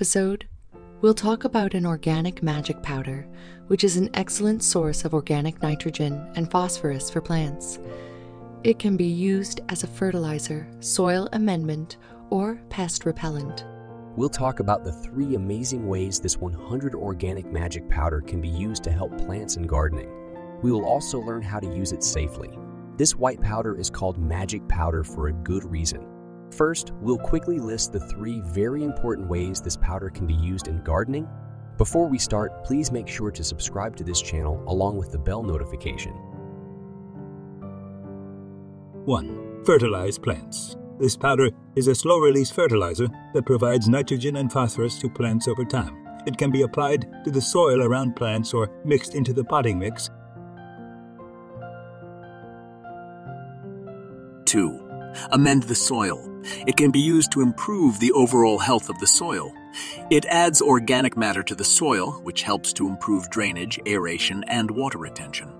episode, we'll talk about an organic magic powder, which is an excellent source of organic nitrogen and phosphorus for plants. It can be used as a fertilizer, soil amendment, or pest repellent. We'll talk about the three amazing ways this 100 organic magic powder can be used to help plants in gardening. We will also learn how to use it safely. This white powder is called magic powder for a good reason. First, we'll quickly list the three very important ways this powder can be used in gardening. Before we start, please make sure to subscribe to this channel along with the bell notification. 1. Fertilize plants. This powder is a slow release fertilizer that provides nitrogen and phosphorus to plants over time. It can be applied to the soil around plants or mixed into the potting mix. 2. Amend the soil. It can be used to improve the overall health of the soil. It adds organic matter to the soil, which helps to improve drainage, aeration, and water retention.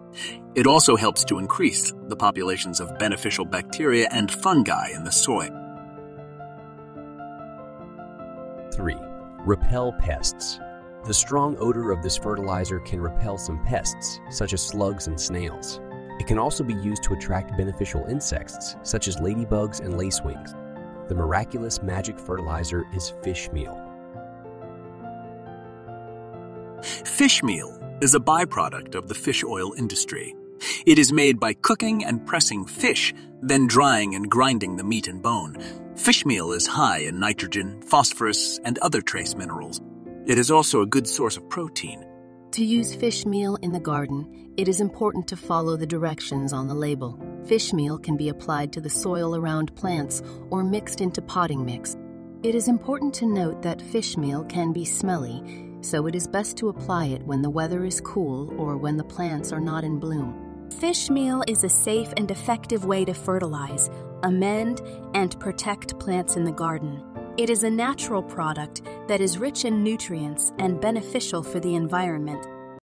It also helps to increase the populations of beneficial bacteria and fungi in the soil. 3. Repel pests. The strong odor of this fertilizer can repel some pests, such as slugs and snails. It can also be used to attract beneficial insects, such as ladybugs and lacewings. The miraculous magic fertilizer is fish meal. Fish meal is a byproduct of the fish oil industry. It is made by cooking and pressing fish, then drying and grinding the meat and bone. Fish meal is high in nitrogen, phosphorus, and other trace minerals. It is also a good source of protein. To use fish meal in the garden, it is important to follow the directions on the label. Fish meal can be applied to the soil around plants or mixed into potting mix. It is important to note that fish meal can be smelly, so it is best to apply it when the weather is cool or when the plants are not in bloom. Fish meal is a safe and effective way to fertilize, amend, and protect plants in the garden. It is a natural product that is rich in nutrients and beneficial for the environment.